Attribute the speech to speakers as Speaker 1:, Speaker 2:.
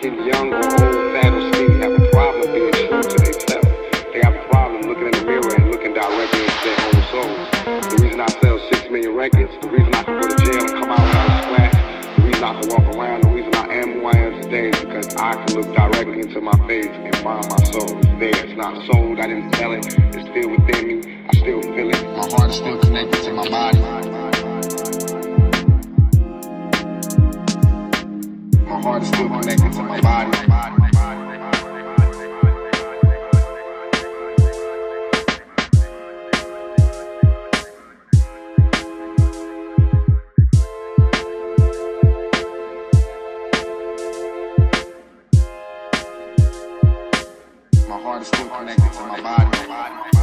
Speaker 1: kid, young or old, fat or skinny, have a problem being true to themselves. They have a problem looking in the mirror and looking directly into their own souls. The reason I sell six million records, the reason I can go to jail and come out without a scratch, the reason I can walk around, the reason I am who I am today is because I can look directly into my face and find my soul. It's there. It's not sold. I didn't sell it. It's still within me. I still feel it. My heart is still connected to my body. My heart is still my heart is still connected to my body.